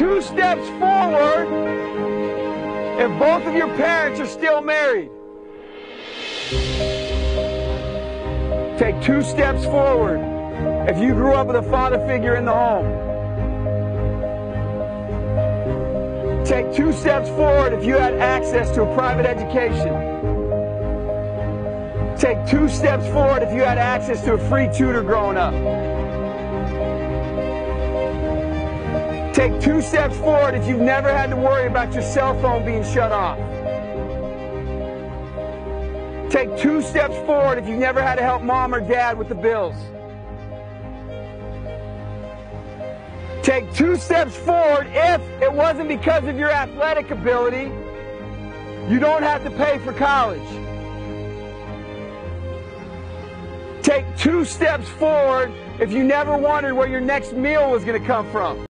two steps forward if both of your parents are still married. Take two steps forward if you grew up with a father figure in the home. Take two steps forward if you had access to a private education. Take two steps forward if you had access to a free tutor growing up. Take two steps forward if you've never had to worry about your cell phone being shut off. Take two steps forward if you've never had to help mom or dad with the bills. Take two steps forward if it wasn't because of your athletic ability. You don't have to pay for college. Take two steps forward if you never wondered where your next meal was going to come from.